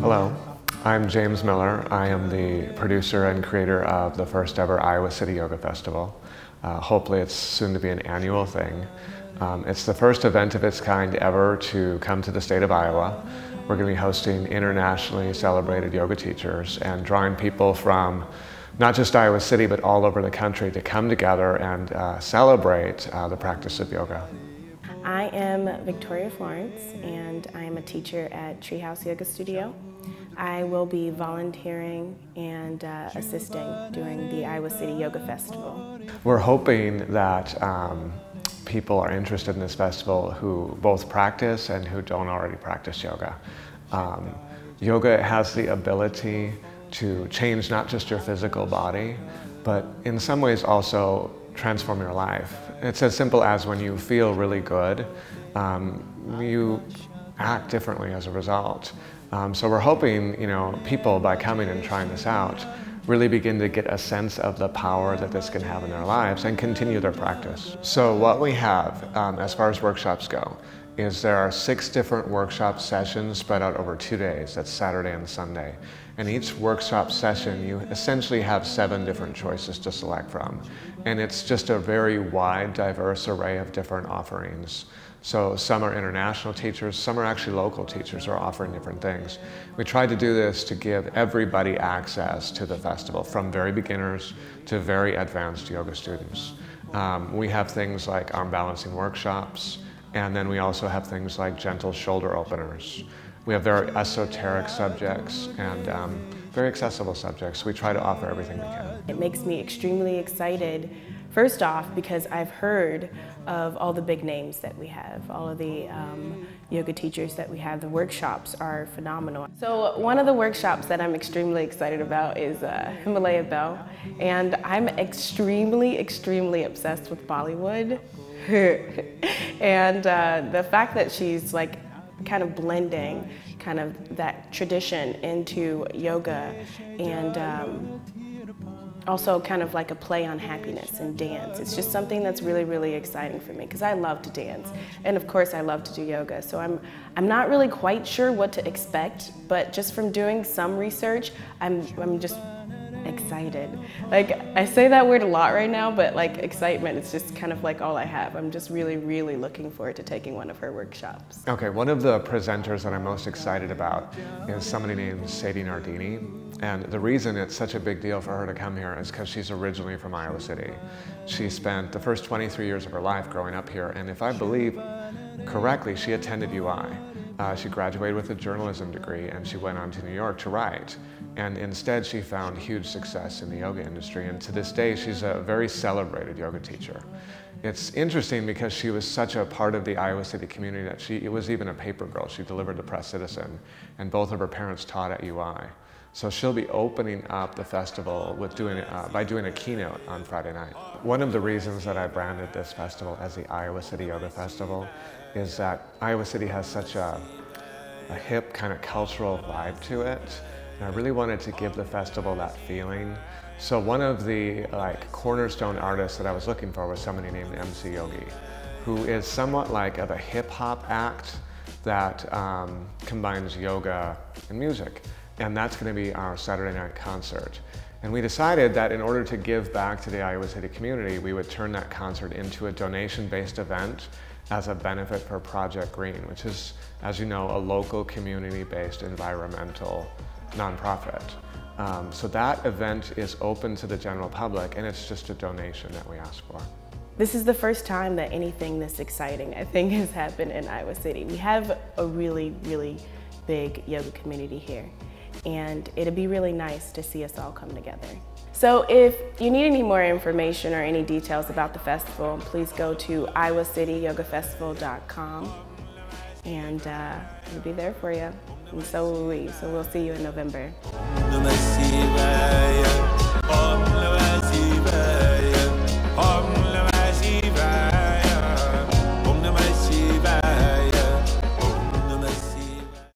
Hello, I'm James Miller. I am the producer and creator of the first ever Iowa City Yoga Festival. Uh, hopefully it's soon to be an annual thing. Um, it's the first event of its kind ever to come to the state of Iowa. We're going to be hosting internationally celebrated yoga teachers and drawing people from not just Iowa City, but all over the country to come together and uh, celebrate uh, the practice of yoga. I am Victoria Florence and I am a teacher at Treehouse Yoga Studio. I will be volunteering and uh, assisting during the Iowa City Yoga Festival. We're hoping that um, people are interested in this festival who both practice and who don't already practice yoga. Um, yoga has the ability to change not just your physical body, but in some ways also transform your life. It's as simple as when you feel really good, um, you act differently as a result. Um, so we're hoping, you know, people by coming and trying this out really begin to get a sense of the power that this can have in their lives and continue their practice. So what we have um, as far as workshops go is there are six different workshop sessions spread out over two days. That's Saturday and Sunday. And each workshop session, you essentially have seven different choices to select from. And it's just a very wide, diverse array of different offerings. So some are international teachers, some are actually local teachers are offering different things. We tried to do this to give everybody access to the festival, from very beginners to very advanced yoga students. Um, we have things like arm balancing workshops, and then we also have things like gentle shoulder openers. We have very esoteric subjects and um, very accessible subjects. We try to offer everything we can. It makes me extremely excited, first off, because I've heard of all the big names that we have, all of the um, yoga teachers that we have. The workshops are phenomenal. So one of the workshops that I'm extremely excited about is uh, Hemalayaa Behl, and I'm extremely, extremely obsessed with Bollywood. and uh, the fact that she's like kind of blending kind of that tradition into yoga and um, also kind of like a play on happiness and dance. It's just something that's really, really exciting for me because I love to dance. And of course I love to do yoga. So I'm, I'm not really quite sure what to expect, but just from doing some research, I'm, I'm just excited. Like, I say that word a lot right now, but like excitement is just kind of like all I have. I'm just really, really looking forward to taking one of her workshops. Okay, one of the presenters that I'm most excited about is somebody named Sadie Nardini. And the reason it's such a big deal for her to come here is because she's originally from Iowa City. She spent the first 23 years of her life growing up here, and if I believe correctly, she attended UI. Uh, she graduated with a journalism degree and she went on to New York to write. And instead she found huge success in the yoga industry and to this day she's a very celebrated yoga teacher. It's interesting because she was such a part of the Iowa City community that she it was even a paper girl. She delivered the Press Citizen and both of her parents taught at UI. So she'll be opening up the festival with doing, uh, by doing a keynote on Friday night. One of the reasons that I branded this festival as the Iowa City Yoga Festival is that Iowa City has such a, a hip kind of cultural vibe to it. And I really wanted to give the festival that feeling. So one of the like cornerstone artists that I was looking for was somebody named MC Yogi, who is somewhat like of a hip hop act that um, combines yoga and music. And that's gonna be our Saturday night concert. And we decided that in order to give back to the Iowa City community, we would turn that concert into a donation-based event as a benefit for Project Green, which is, as you know, a local community-based environmental nonprofit. Um, so that event is open to the general public and it's just a donation that we ask for. This is the first time that anything this exciting, I think, has happened in Iowa City. We have a really, really big yoga community here and it'd be really nice to see us all come together. So if you need any more information or any details about the festival, please go to iowacityyogafestival.com and uh, we'll be there for you. And so will we. So we'll see you in November.